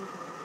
Mm-hmm.